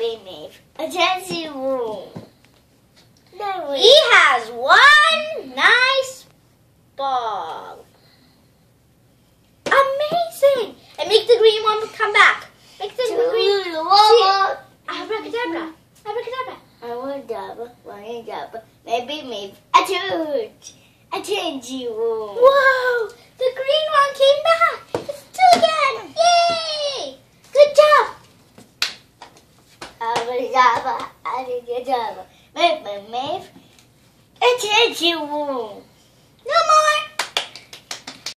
Maeve. Attention room. No, He has one nice ball. Amazing! And make the green one come back. Make the green. Two, one, Abracadabra. Abracadabra. I want double, one double. Maybe me a two. A change room. Whoa! The green one came back. It's two again. Yay! Good job. I want double, I need a double.